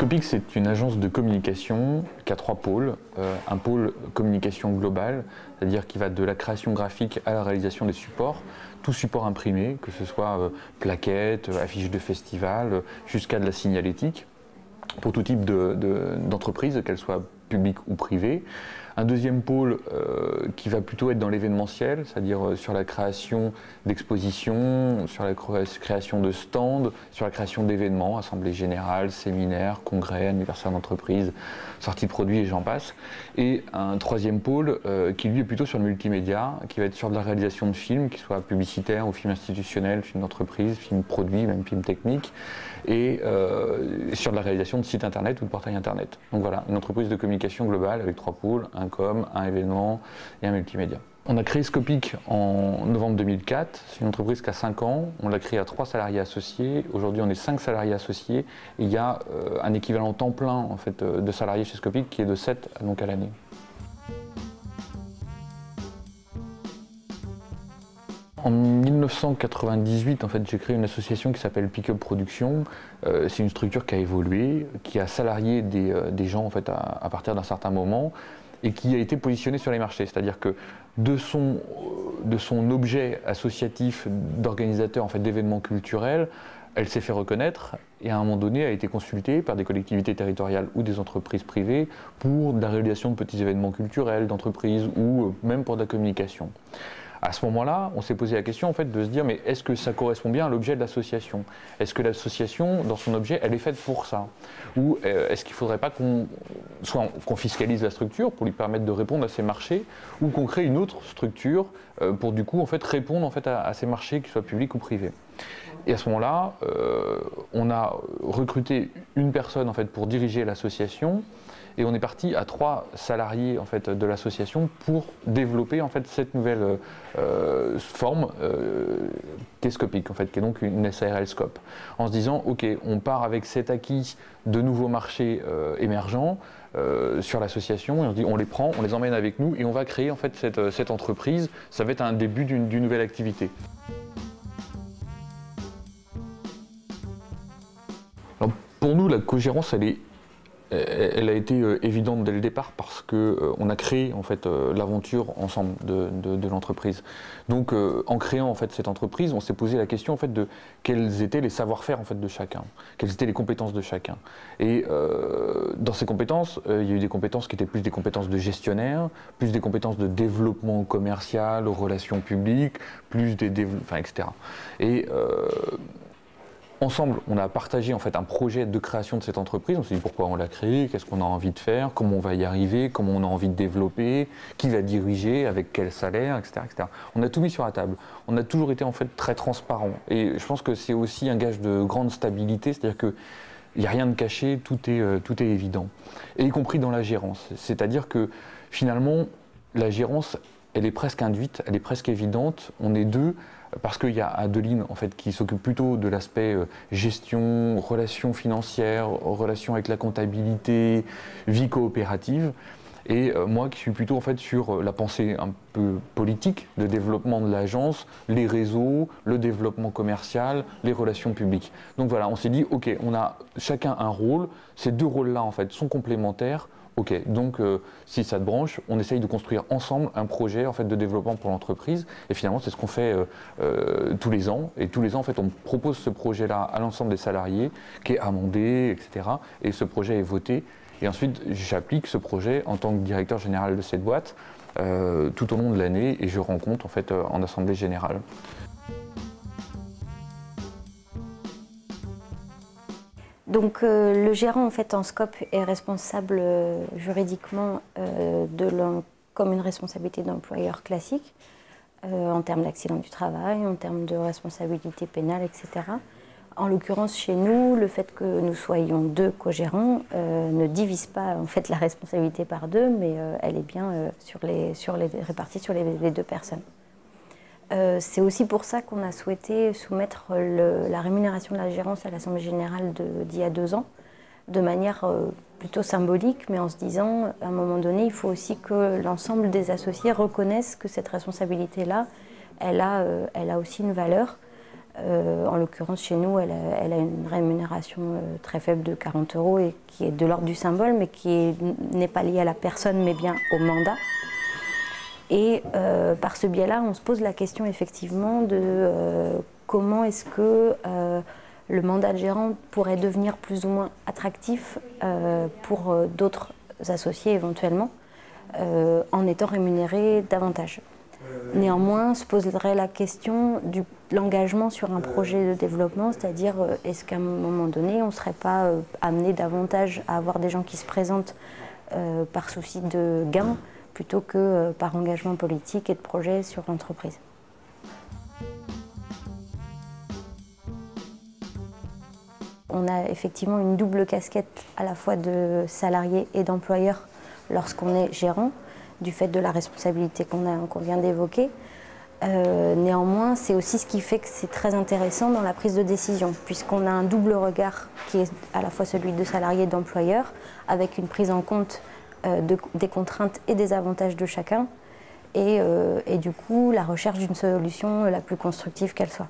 Scopic, c'est une agence de communication qui a trois pôles. Euh, un pôle communication globale, c'est-à-dire qui va de la création graphique à la réalisation des supports, tout support imprimé, que ce soit euh, plaquettes, affiches de festival, jusqu'à de la signalétique, pour tout type d'entreprise, qu'elle soit publique ou privée. Un deuxième pôle euh, qui va plutôt être dans l'événementiel, c'est-à-dire euh, sur la création d'expositions, sur la création de stands, sur la création d'événements, assemblées générales, séminaires, congrès, anniversaires d'entreprise, sorties de produits et j'en passe. Et un troisième pôle euh, qui lui est plutôt sur le multimédia, qui va être sur de la réalisation de films, qu'ils soient publicitaires ou films institutionnels, films d'entreprise, films produits, même films techniques, et sur de la réalisation de sites internet ou de portails internet. Donc voilà, une entreprise de communication globale avec trois pôles, un événement et un multimédia. On a créé Scopic en novembre 2004. C'est une entreprise qui a 5 ans. On l'a créée à 3 salariés associés. Aujourd'hui, on est 5 salariés associés. Il y a euh, un équivalent temps plein en fait, euh, de salariés chez Scopic qui est de 7 donc, à l'année. En 1998, en fait, j'ai créé une association qui s'appelle Pickup Production. Euh, c'est une structure qui a évolué, qui a salarié des, gens à partir d'un certain moment et qui a été positionné sur les marchés. C'est-à-dire que de son, de son objet associatif d'organisateur en fait, d'événements culturels, elle s'est fait reconnaître et à un moment donné a été consultée par des collectivités territoriales ou des entreprises privées pour la réalisation de petits événements culturels, d'entreprises ou euh, même pour de la communication. À ce moment-là, on s'est posé la question en fait de se dire mais est-ce que ça correspond bien à l'objet de l'association? Est-ce que l'association, dans son objet, elle est faite pour ça? Ou euh, est-ce qu'il ne faudrait pas qu'on fiscalise la structure pour lui permettre de répondre à ces marchés, ou qu'on crée une autre structure euh, pour du coup en fait répondre en fait à, ces marchés, qu'ils soient publics ou privés? Et à ce moment-là, euh, on a recruté une personne en fait pour diriger l'association et on est parti à trois salariés en fait, de l'association pour développer en fait, cette nouvelle euh, forme euh, en fait, qui est donc une SARL Scope. En se disant, OK, on part avec cet acquis de nouveaux marchés euh, émergents sur l'association et on dit, on les prend, on les emmène avec nous et on va créer en fait, cette entreprise. Ça va être un début d'une nouvelle activité. Pour nous, la co-gérance, elle elle a été euh, évidente dès le départ parce que euh, a créé en fait euh, l'aventure ensemble de, l'entreprise. Donc en créant en fait cette entreprise, on s'est posé la question en fait de quels étaient les savoir-faire en fait de chacun, quelles étaient les compétences de chacun. Et dans ces compétences, il y a eu des compétences qui étaient plus des compétences de gestionnaire, plus des compétences de développement commercial, aux relations publiques, plus des, etc. Et Ensemble, on a partagé en fait un projet de création de cette entreprise. On s'est dit pourquoi on l'a créée, qu'est-ce qu'on a envie de faire, comment on va y arriver, comment on a envie de développer, qui va diriger, avec quel salaire, etc., etc. On a tout mis sur la table. On a toujours été en fait très transparent. Et je pense que c'est aussi un gage de grande stabilité, c'est-à-dire que il n'y a rien de caché, tout est, euh, tout est évident. Et y compris dans la gérance. C'est-à-dire que finalement, la gérance, elle est presque induite, elle est presque évidente. On est deux parce qu'il y a Adeline en fait qui s'occupe plutôt de l'aspect euh, gestion, relations financières, relations avec la comptabilité, vie coopérative. Et euh, moi qui suis plutôt en fait sur euh, la pensée un peu politique de développement de l'agence, les réseaux, le développement commercial, les relations publiques. Donc voilà, on s'est dit ok, on a chacun un rôle. Ces deux rôles-là en fait sont complémentaires. Ok, donc euh, si ça te branche, on essaye de construire ensemble un projet en fait de développement pour l'entreprise. Et finalement, c'est ce qu'on fait euh, euh, tous les ans. Et tous les ans, en fait, on propose ce projet-là à l'ensemble des salariés, qui est amendé, etc. Et ce projet est voté. Et ensuite, j'applique ce projet en tant que directeur général de cette boîte tout au long de l'année et je rencontre en fait en assemblée générale. Donc euh, le gérant en fait en scope est responsable euh, juridiquement euh, comme une responsabilité d'employeur classique en termes d'accident du travail, en termes de responsabilité pénale, etc. En l'occurrence chez nous, le fait que nous soyons deux co-gérants ne divise pas en fait la responsabilité par deux, mais elle est bien répartie sur les deux personnes. Euh, c'est aussi pour ça qu'on a souhaité soumettre la rémunération de la gérance à l'Assemblée générale d'il y a deux ans, de manière euh, plutôt symbolique, mais en se disant, à un moment donné, il faut aussi que l'ensemble des associés reconnaissent que cette responsabilité-là, elle, a, euh, elle a aussi une valeur. en l'occurrence, chez nous, elle a, une rémunération très faible de 40 euros et qui est de l'ordre du symbole, mais qui n'est pas liée à la personne, mais bien au mandat. Et par ce biais-là, on se pose la question effectivement de comment est-ce que le mandat de gérant pourrait devenir plus ou moins attractif euh, pour euh, d'autres associés éventuellement, euh, en étant rémunéré davantage. Néanmoins, se poserait la question de l'engagement sur un projet de développement, c'est-à-dire est-ce qu'à un moment donné, on ne serait pas amené davantage à avoir des gens qui se présentent par souci de gain plutôt que par engagement politique et de projet sur l'entreprise. On a effectivement une double casquette à la fois de salarié et d'employeur lorsqu'on est gérant, du fait de la responsabilité qu'on vient d'évoquer. Euh, néanmoins, c'est aussi ce qui fait que c'est très intéressant dans la prise de décision, puisqu'on a un double regard qui est à la fois celui de salarié et d'employeur, avec une prise en compte euh, des contraintes et des avantages de chacun, euh, et du coup la recherche d'une solution la plus constructive qu'elle soit.